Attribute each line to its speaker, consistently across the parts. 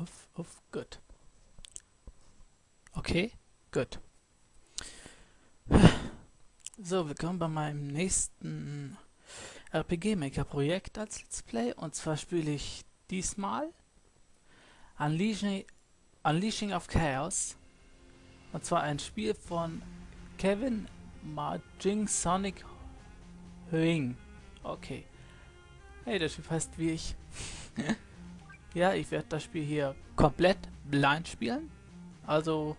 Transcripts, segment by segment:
Speaker 1: Uff, uff, gut. Okay, gut. So, willkommen bei meinem nächsten RPG Maker Projekt als Let's Play. Und zwar spiele ich diesmal Unleashing, Unleashing of Chaos. Und zwar ein Spiel von Kevin Marjing Sonic Hoing. Okay. Hey, der Typ heißt wie ich. ja, ich werde das Spiel hier komplett blind spielen. Also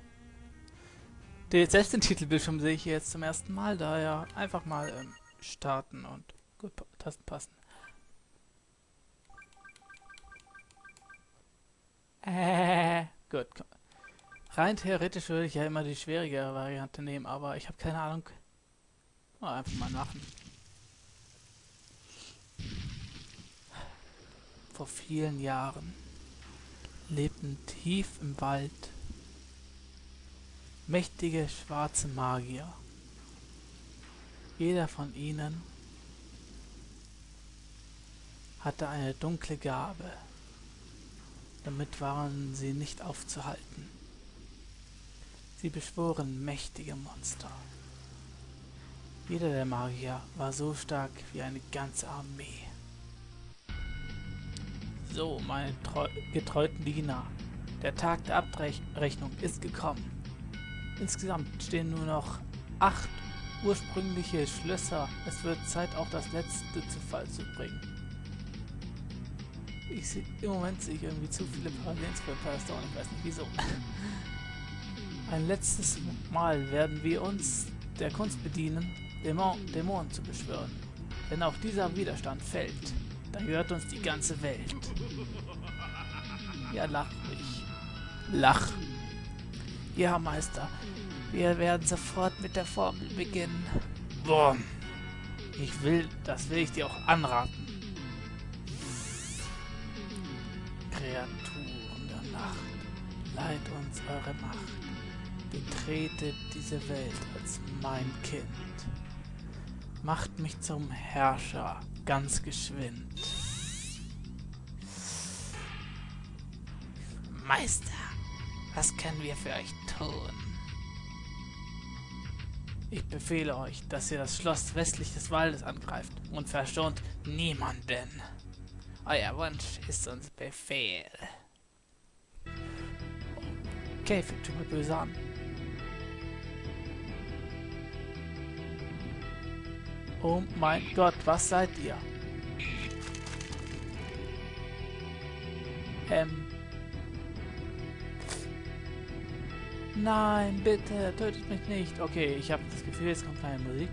Speaker 1: den, den Titelbildschirm sehe ich hier jetzt zum ersten Mal, daher einfach mal ähm, starten und gut Tasten passen. Äh, gut. Rein theoretisch würde ich ja immer die schwierigere Variante nehmen, aber ich habe keine Ahnung. Oh, einfach mal machen. Vor vielen Jahren lebten tief im Wald mächtige schwarze Magier. Jeder von ihnen hatte eine dunkle Gabe. Damit waren sie nicht aufzuhalten. Sie beschworen mächtige Monster. Jeder der Magier war so stark wie eine ganze Armee. So, meine getreuten Diener, der Tag der Abrechnung ist gekommen. Insgesamt stehen nur noch acht ursprüngliche Schlösser. Es wird Zeit, auch das letzte zu Fall zu bringen. Ich sehe im Moment sehe ich irgendwie zu viele Parallelen zu Firestone, ich weiß nicht wieso. Ein letztes Mal werden wir uns der Kunst bedienen, Dämon Dämonen zu beschwören. Wenn auch dieser Widerstand fällt, dann gehört uns die ganze Welt. Ja, lach mich. Lach. Ja, Meister. Wir werden sofort mit der Formel beginnen. Boah. Ich will, das will ich dir auch anraten. Kreaturen der Nacht, leiht uns eure Macht. Betretet diese Welt als mein Kind. Macht mich zum Herrscher, ganz geschwind. Meister, was können wir für euch tun? Ich befehle euch, dass ihr das Schloss westlich des Waldes angreift und verschont niemanden. Euer Wunsch ist uns Befehl. Okay, fängt schon mal böse an. Oh mein Gott, was seid ihr? Ähm, Nein, bitte, tötet mich nicht. Okay, ich habe das Gefühl, jetzt kommt keine Musik.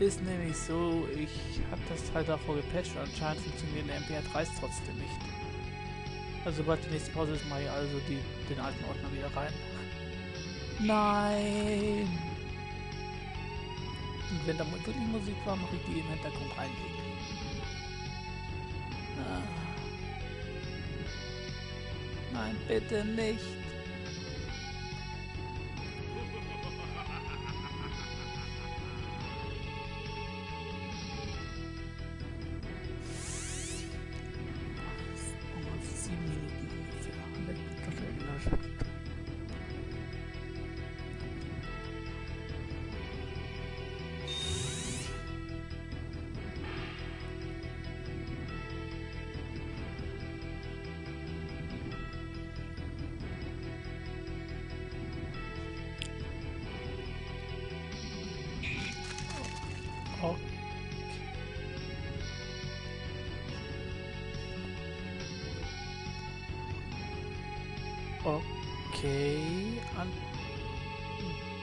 Speaker 1: Ist nämlich so, ich habe das halt davor gepatcht und anscheinend funktioniert der MP3 trotzdem nicht. Also sobald die nächste Pause ist, mache ich also die, den alten Ordner wieder rein. Nein! Und wenn da wirklich Musik war, mache ich die im Hintergrund reinlegen. Ah. Nein, bitte nicht. Okay. An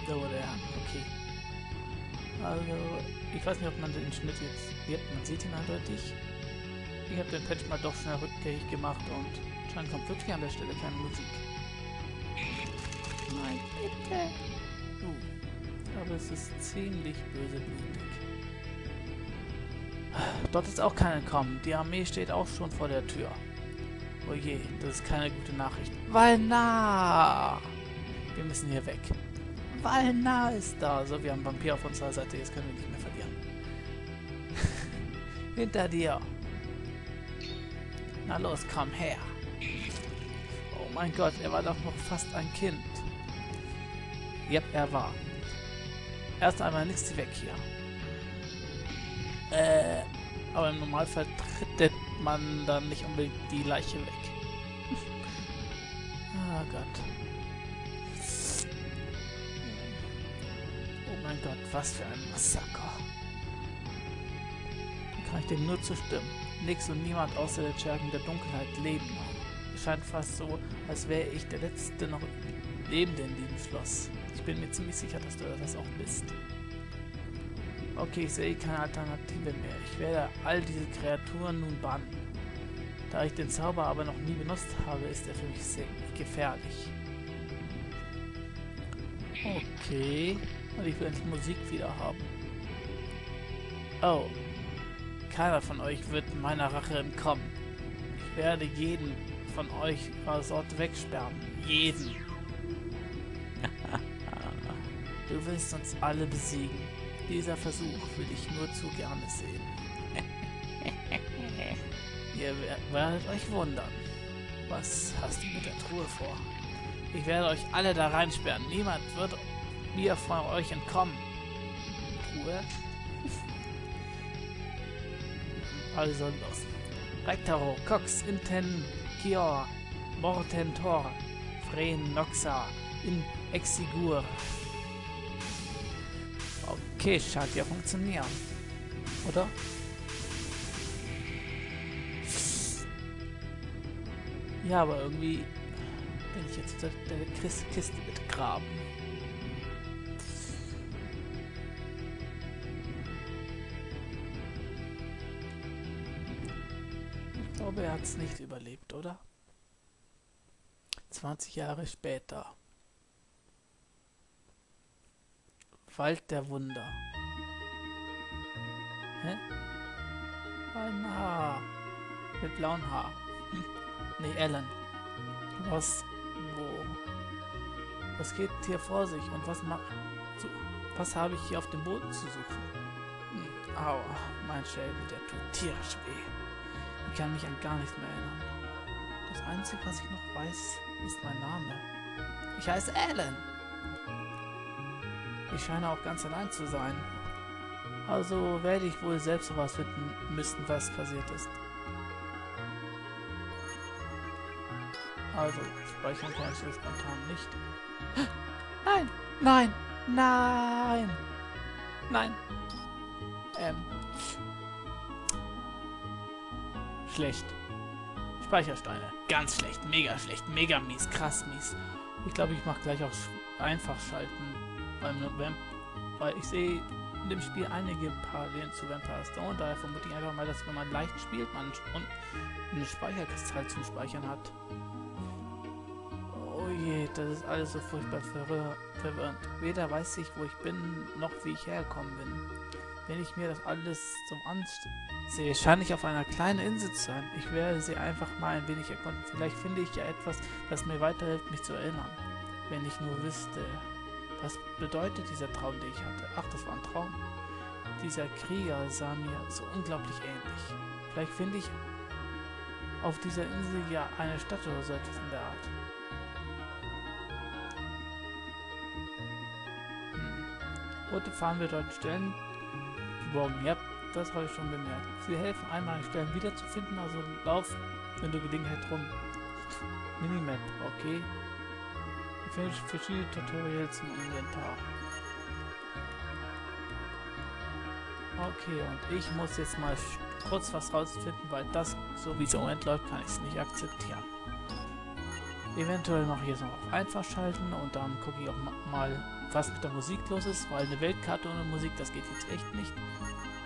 Speaker 1: so, der. Okay. Also, ich weiß nicht, ob man den Schnitt jetzt wird. Man sieht ihn eindeutig. Ich habe den Patch mal doch schnell rückgängig gemacht und anscheinend kommt wirklich an der Stelle keine Musik. Nein, bitte. Uh, aber es ist ziemlich böse blutig. Dort ist auch keiner gekommen. Die Armee steht auch schon vor der Tür. Oh je, das ist keine gute Nachricht. Valna! Wir müssen hier weg. Valna ist da. So, wir haben Vampir auf unserer Seite. Jetzt können wir nicht mehr verlieren. Hinter dir. Na los, komm her. Oh mein Gott, er war doch noch fast ein Kind. Yep, er war. Erst einmal nichts weg hier. Äh, aber im Normalfall tritt man dann nicht unbedingt die Leiche weg. ah Gott. Oh mein Gott, was für ein Massaker. Da kann ich dem nur zustimmen. Nix und niemand außer der Schergen der Dunkelheit leben noch. Es scheint fast so, als wäre ich der letzte noch Lebende in diesem Schloss. Ich bin mir ziemlich sicher, dass du das auch bist. Okay, ich sehe keine Alternative mehr. Ich werde all diese Kreaturen nun bannen. Da ich den Zauber aber noch nie benutzt habe, ist er für mich sehr gefährlich. Okay. Und ich will endlich Musik wieder haben. Oh. Keiner von euch wird meiner Rache entkommen. Ich werde jeden von euch ihrer Sorte wegsperren. Jeden. du willst uns alle besiegen. Dieser Versuch will ich nur zu gerne sehen. Ihr werdet euch wundern. Was hast du mit der Truhe vor? Ich werde euch alle da reinsperren. Niemand wird mir von euch entkommen. Truhe? Also los. Rektaro, Cox, Inten, Kior, Mortentor, Fren, Noxa, in Exigur. Okay, scheint ja funktionieren. Oder? Ja, aber irgendwie bin ich jetzt unter der Kiste begraben. Ich glaube, er hat es nicht überlebt, oder? 20 Jahre später. Wald der Wunder. Hä? Ein Haar. Mit blauem Haar. Nee, Ellen. Was? Wo? Was geht hier vor sich und was macht... Was habe ich hier auf dem Boden zu suchen? Hm, aua, mein Schädel, der tut tierisch weh. Ich kann mich an gar nichts mehr erinnern. Das Einzige, was ich noch weiß, ist mein Name. Ich heiße Ellen. Ich scheine auch ganz allein zu sein. Also werde ich wohl selbst herausfinden müssen, was passiert ist. Also, speichern kann ich das spontan nicht. Nein! Nein! Nein! Nein! Ähm. Schlecht. Speichersteine. Ganz schlecht. Mega schlecht. Mega mies. Krass mies. Ich glaube, ich mache gleich auch einfach schalten. Beim Vamp weil ich sehe in dem Spiel einige Parallelen zu Vampire Stone. Daher vermute ich einfach mal, dass wenn man leicht spielt, man und einen Speicherkristall zum Speichern hat je, das ist alles so furchtbar verwirrend. Weder weiß ich, wo ich bin, noch wie ich hergekommen bin. Wenn ich mir das alles so ansehe, scheine ich auf einer kleinen Insel zu sein. Ich werde sie einfach mal ein wenig erkunden. Vielleicht finde ich ja etwas, das mir weiterhilft, mich zu erinnern. Wenn ich nur wüsste, was bedeutet dieser Traum, den ich hatte. Ach, das war ein Traum. Dieser Krieger sah mir so unglaublich ähnlich. Vielleicht finde ich auf dieser Insel ja eine Stadt oder so etwas in der Art. Rote fahren wir dort Stellen geborgen. Ja, das habe ich schon bemerkt. Sie helfen einmal Stellen wiederzufinden, also lauf, wenn du Gelegenheit rum. Minimap, okay. Verschiedene Tutorials im Inventar. Okay, und ich muss jetzt mal kurz was rausfinden, weil das, so wie es im Moment läuft, kann ich es nicht akzeptieren. Eventuell mache ich jetzt noch auf einfach schalten und dann gucke ich auch mal, was mit der Musik los ist, weil eine Weltkarte ohne Musik, das geht jetzt echt nicht.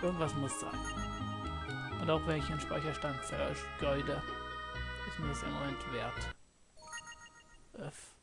Speaker 1: Irgendwas muss sein. Und auch wenn ich einen Speicherstand vergeude, ist mir das im Moment wert. Öff.